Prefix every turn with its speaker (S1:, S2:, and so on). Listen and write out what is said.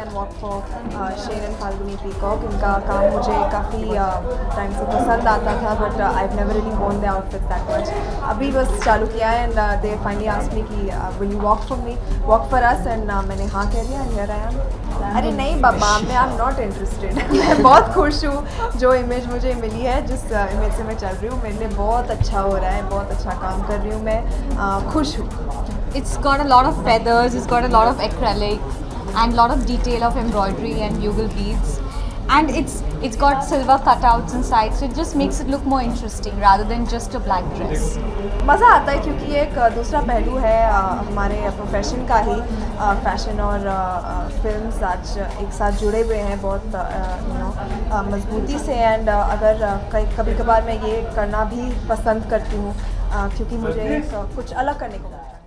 S1: For शेर and Falguni Peacock इनका काम मुझे काफ़ी टाइम से पसंद आता था but I never really won the outfit that much अभी बस चालू किया है and they finally ask me कि will you walk for me walk for us and मैंने हाँ कह दिया एंड हियर आई एम अरे नहीं बाबा मैं आई एम नॉट इंटरेस्टेड मैं बहुत खुश हूँ। जो इमेज मुझे मिली है जिस इमेज से मैं चल रही हूँ मेरे लिए बहुत अच्छा हो रहा है बहुत अच्छा काम कर रही हूँ मैं। Uh, खुश हूँ।
S2: It's got a lot of feathers, it's got a lot of acrylic. And lot of detail of embroidery and bugle beads. And it's it's got silver cutouts inside, so it just makes it look more interesting rather than just a black dress.
S1: मज़ा आता है क्योंकि ये एक दूसरा पहलू है अ, हमारे प्रोफेशन का ही फ़ैशन और फ़िल्म आज एक साथ जुड़े हुए हैं बहुत यू नो मजबूती से एंड अगर अ, कभी कभार मैं ये करना भी पसंद करती हूँ अ, क्योंकि मुझे कुछ अलग करने को मिलता है